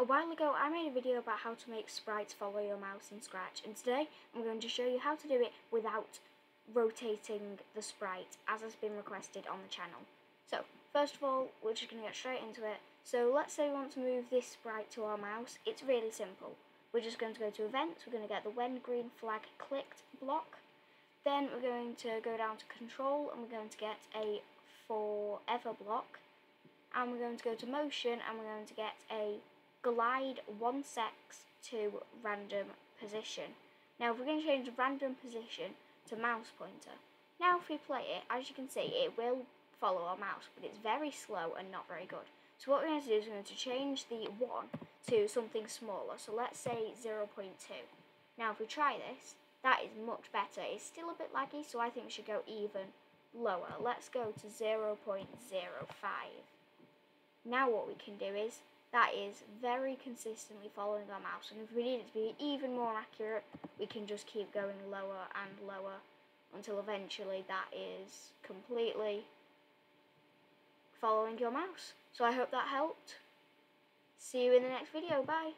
a while ago I made a video about how to make sprites follow your mouse in Scratch and today I'm going to show you how to do it without rotating the sprite as has been requested on the channel. So first of all we're just going to get straight into it. So let's say we want to move this sprite to our mouse. It's really simple. We're just going to go to events, we're going to get the when green flag clicked block. Then we're going to go down to control and we're going to get a forever block. And we're going to go to motion and we're going to get a glide one secs to random position. Now we're going to change random position to mouse pointer. Now if we play it, as you can see, it will follow our mouse, but it's very slow and not very good. So what we're going to do is we're going to change the 1 to something smaller. So let's say 0.2. Now if we try this, that is much better. It's still a bit laggy, so I think we should go even lower. Let's go to 0.05. Now what we can do is, that is very consistently following our mouse. And if we need it to be even more accurate, we can just keep going lower and lower until eventually that is completely following your mouse. So I hope that helped. See you in the next video. Bye.